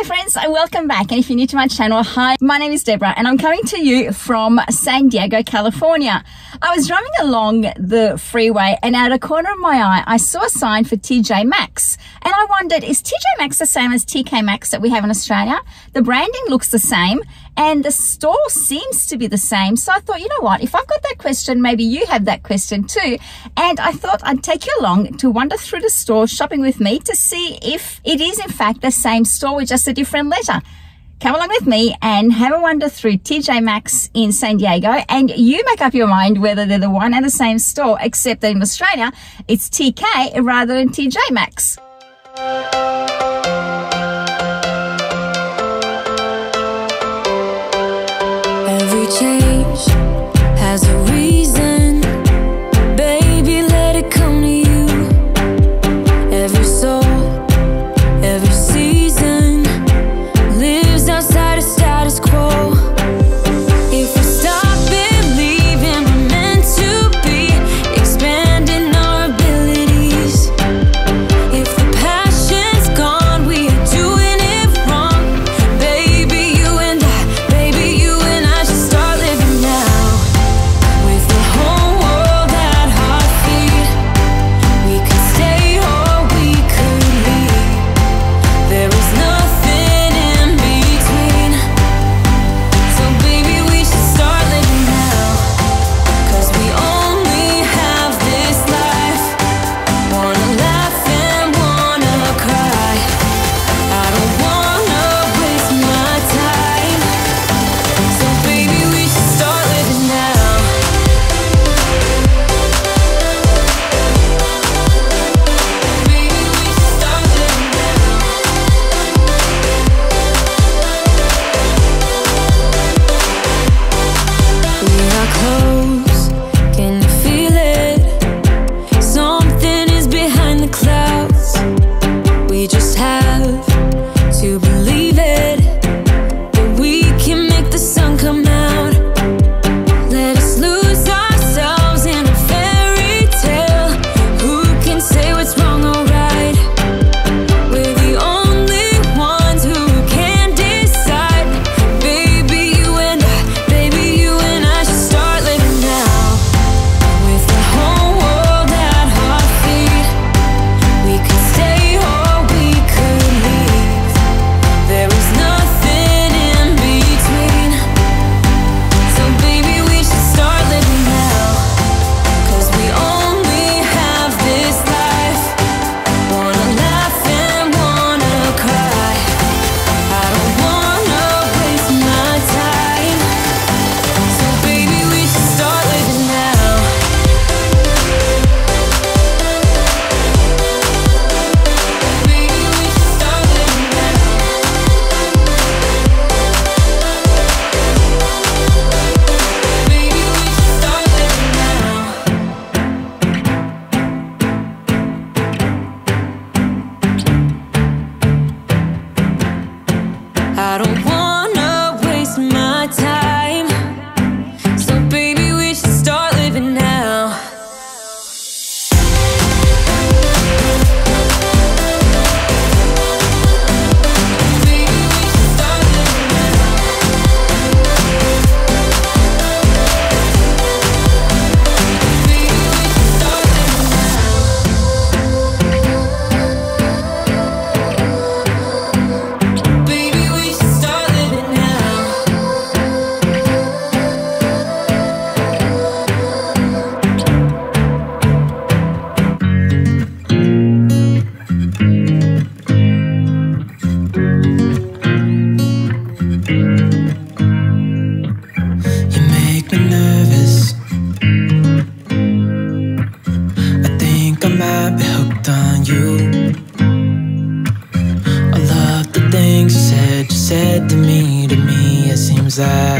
Hi friends, and welcome back. And if you're new to my channel, hi, my name is Deborah and I'm coming to you from San Diego, California. I was driving along the freeway and out of the corner of my eye, I saw a sign for TJ Maxx. And I wondered, is TJ Maxx the same as TK Maxx that we have in Australia? The branding looks the same and the store seems to be the same. So I thought, you know what, if I've got that question, maybe you have that question too. And I thought I'd take you along to wander through the store shopping with me to see if it is in fact the same store with just a different letter. Come along with me and have a wander through TJ Maxx in San Diego and you make up your mind whether they're the one and the same store except that in Australia it's TK rather than TJ Maxx. Change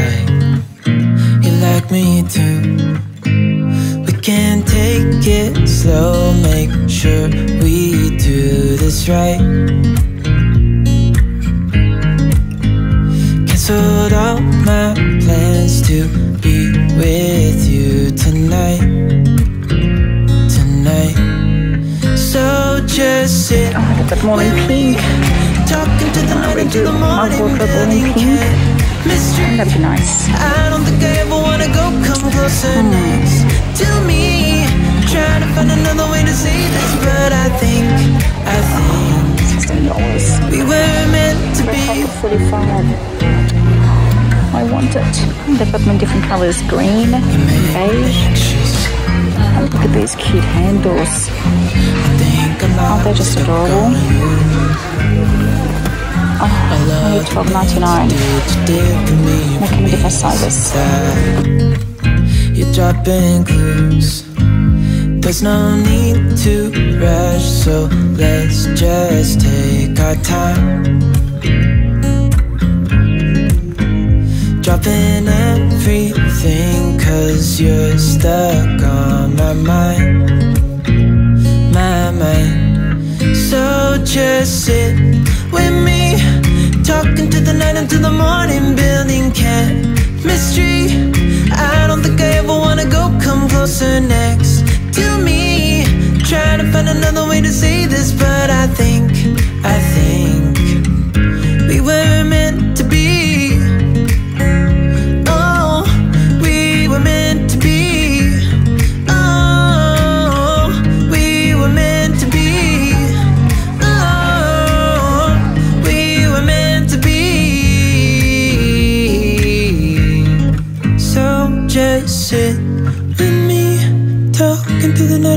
like you like me too. We can take it slow, make sure we do this right. Canceled all my plans to be with you tonight. Tonight. So just sit Good morning, pink. talking to the into the morning, wardrobe all in building pink. chemistry. That'd be nice. I don't think I ever wanna go come closer Hmm. next to me. Trying to find another way to say this, but I think, I think Sixteen dollars. we were meant to be. Forty-five. I want it. They've got them in different colours: green, beige. And look at these cute handles. Aren't they just adorable? What can we do sizes? You're dropping clues. There's no need to rush, so let's just take our time. Dropping everything, cause you're stuck on my mind. My mind. So just sit with me, talking to the night until the morning, building chemistry. I don't think I ever wanna go come closer next to me. Trying to find another way to say this, but I think, I think we were meant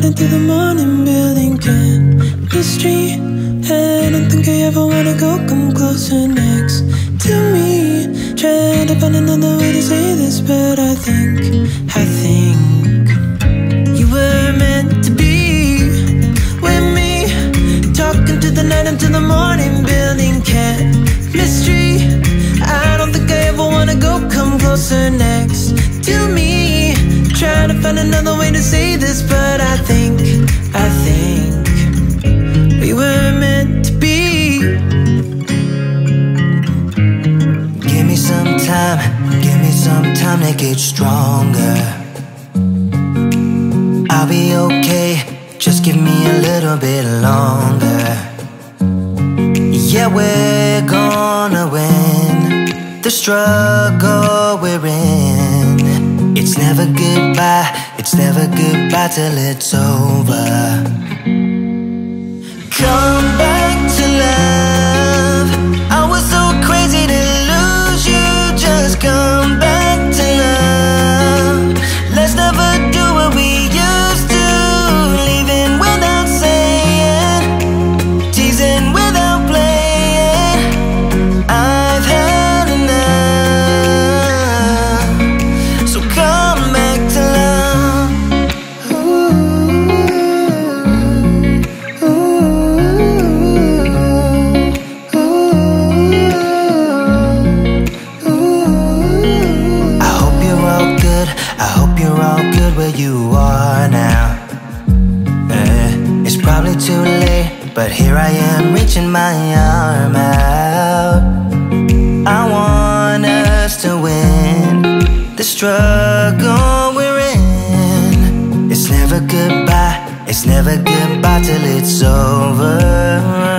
talking through the night get stronger. I'll be okay, just give me a little bit longer. Yeah, we're gonna win the struggle we're in. It's never goodbye, it's never goodbye till it's over. Come back reaching my arm out. I want us to win the struggle we're in. It's never goodbye, it's never goodbye till it's over.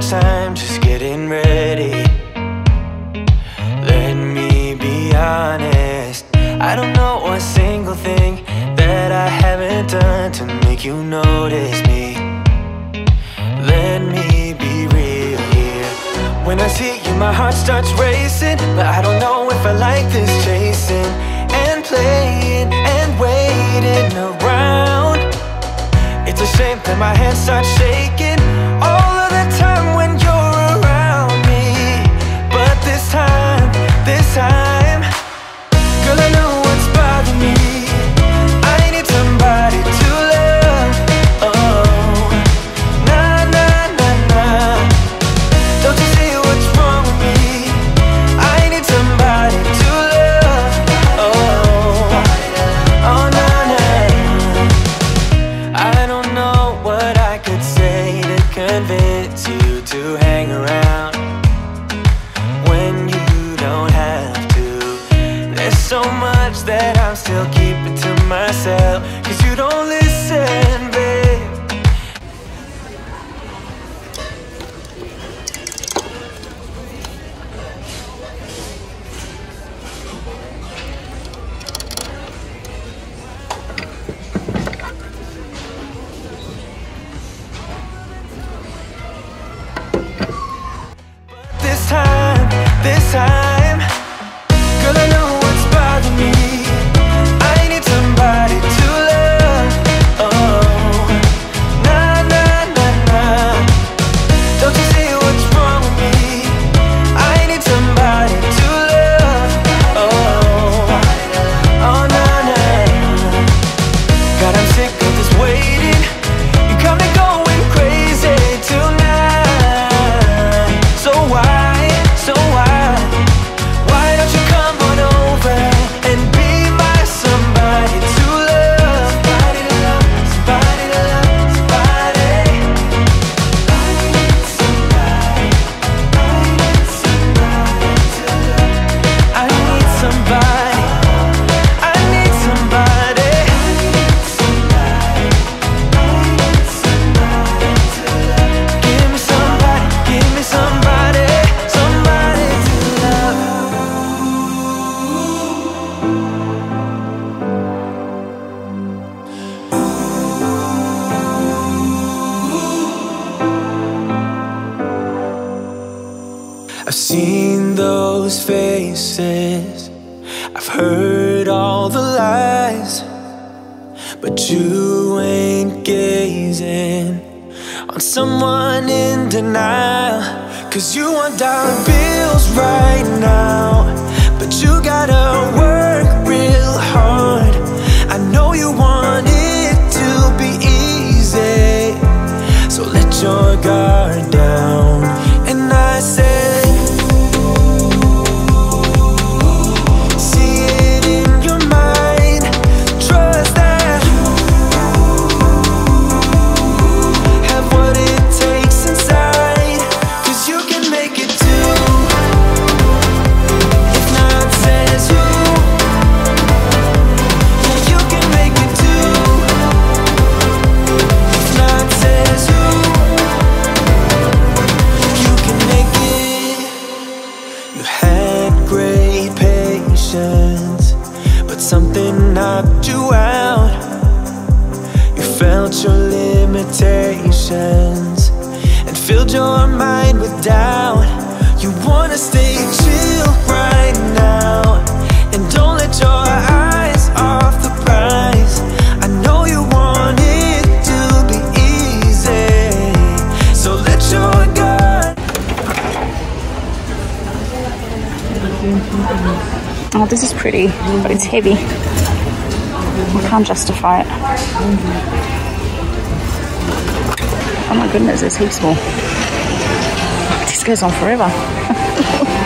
Time just getting ready? Let me be honest. I don't know a single thing that I haven't done to make you notice me. Let me be real here. When I see you, my heart starts racing. But I don't know if I like this chasing and playing and waiting around. It's a shame that my hands start shaking those faces. I've heard all the lies. But you ain't gazing on someone in denial. Cause you want dollar bills right now. But you gotta work real hard. I know you want it to be easy. So let your guard down. Your mind with doubt. You wanna stay chill right now and don't let your eyes off the prize. I know you want it to be easy, so let your guard. Oh, this is pretty, but it's heavy. I can't justify it. Oh my goodness, it's heaps more. Goes on forever.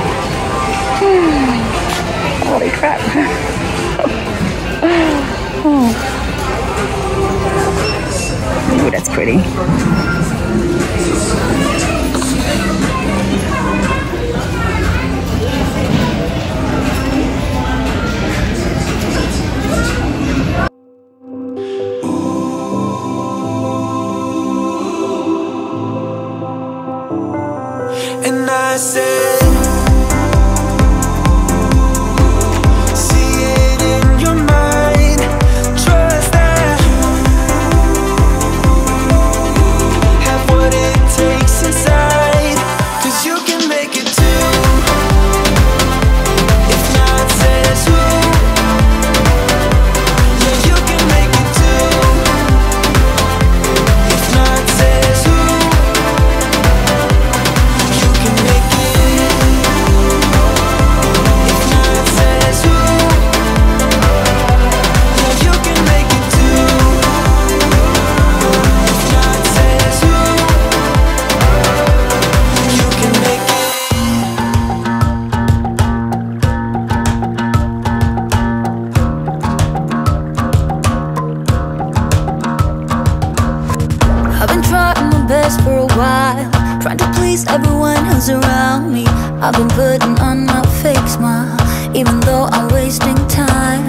I've been putting on my fake smile Even though I'm wasting time.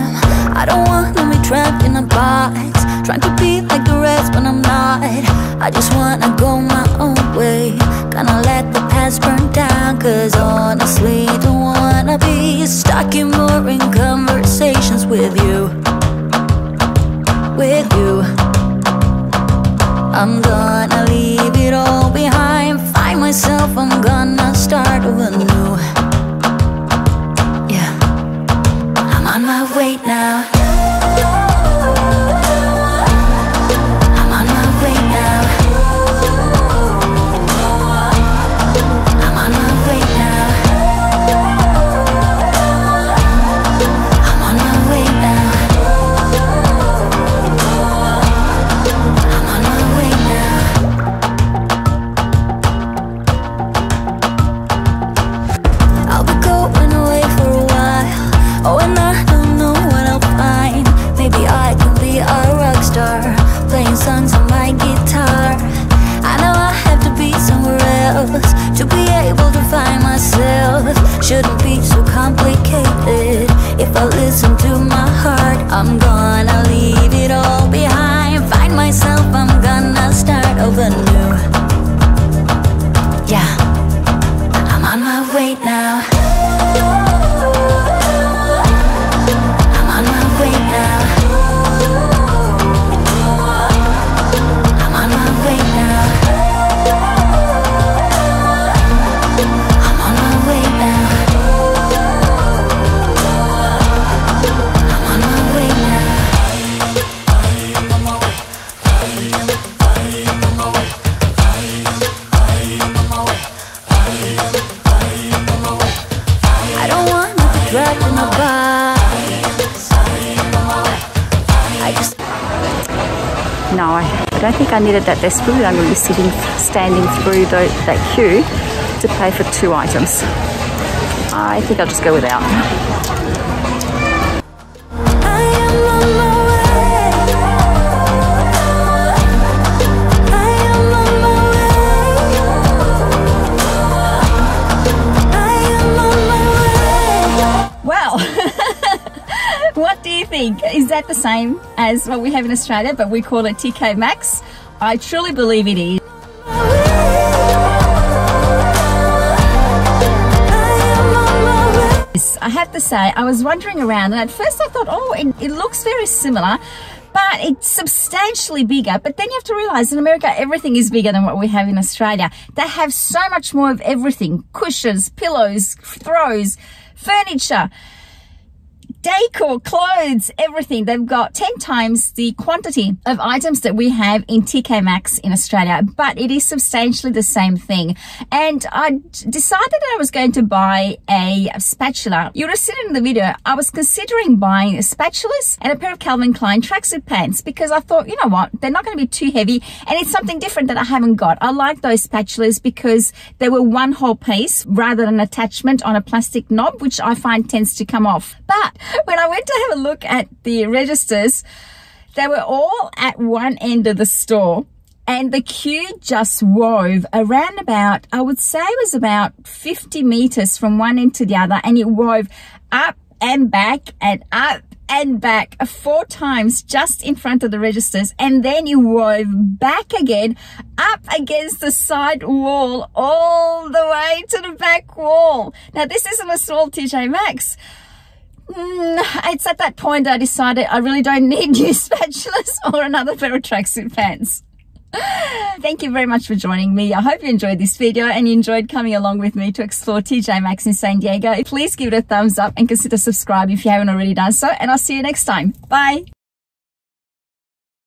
I don't wanna be trapped in a box Trying to be like the rest but I'm not. I just wanna go my own way Gonna let the past burn down Cause honestly don't wanna be Stuck in boring conversations with you. Myself, I'm gonna start over new. Yeah, I'm on my way now. That desperately. I'm going to be sitting, standing through the, that queue to pay for two items. I think I'll just go without. Is that the same as what we have in Australia, but we call it TK Maxx? I truly believe it is. I have to say, I was wandering around and at first I thought, oh, it, it looks very similar, but it's substantially bigger. But then you have to realize in America, everything is bigger than what we have in Australia. They have so much more of everything cushions, pillows, throws, furniture decor, clothes, everything. They've got 10 times the quantity of items that we have in TK Maxx in Australia, but it is substantially the same thing. And I decided that I was going to buy a spatula. You would have seen in the video. I was considering buying spatulas and a pair of Calvin Klein tracksuit pants because I thought, you know what, they're not going to be too heavy and it's something different that I haven't got. I like those spatulas because they were one whole piece rather than an attachment on a plastic knob, which I find tends to come off. But when I went to have a look at the registers, they were all at one end of the store and the queue just wove around about, I would say it was about 50 meters from one end to the other and it wove up and back and up and back four times just in front of the registers and then you wove back again up against the side wall all the way to the back wall. Now this isn't a small TJ Maxx. Mm, it's at that point I decided I really don't need new spatulas or another pair of tracksuit pants. Thank you very much for joining me. I hope you enjoyed this video and you enjoyed coming along with me to explore TJ Maxx in San Diego. Please give it a thumbs up and consider subscribing if you haven't already done so and I'll see you next time. Bye.